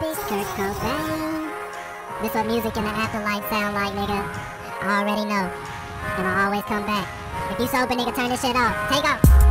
this Kurt Cobain. This what music in the afterlife sound like, nigga. I already know. And I always come back. If you sober, nigga, turn this shit off. Take off.